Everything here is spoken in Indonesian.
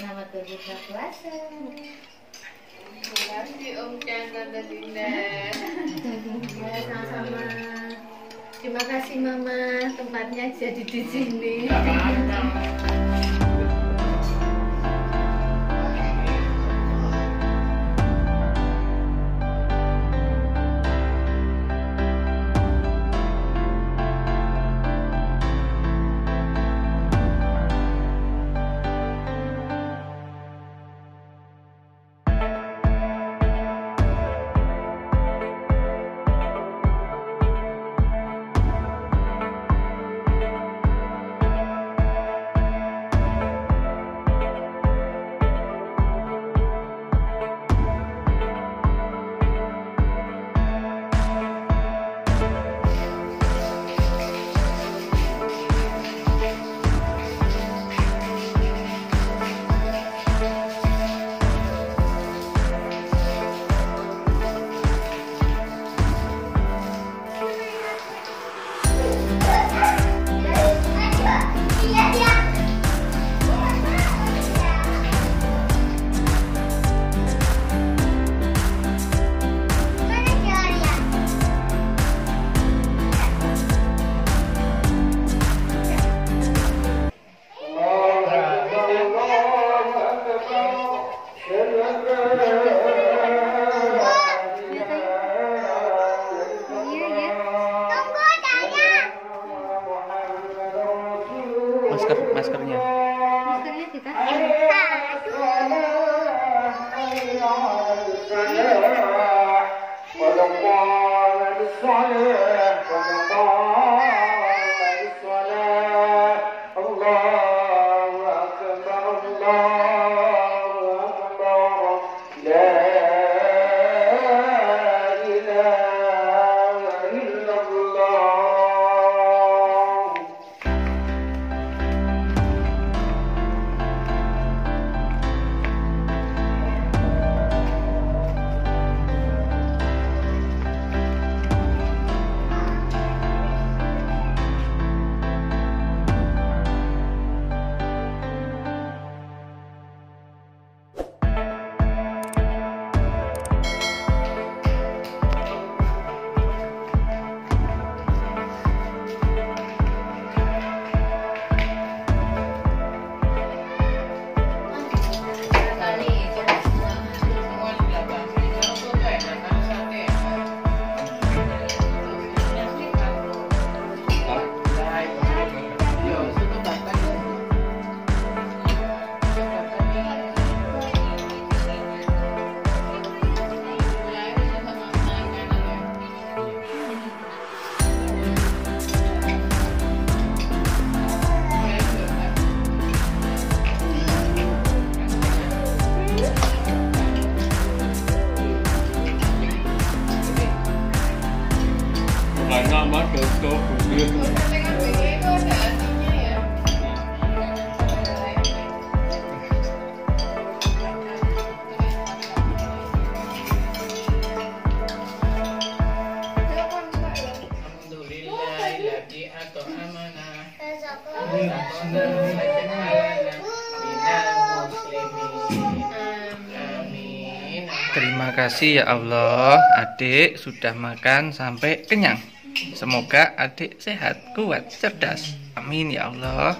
Selamat berbuka puasa. Terima kasih Om Chan Tante Dinda. Ya, sama-sama. Terima kasih Mama, tempatnya jadi di sini. Masker maskernya. Maskernya. Banyak Terima kasih ya Allah, adik sudah makan sampai kenyang. Semoga adik sehat, kuat, cerdas. Amin ya Allah.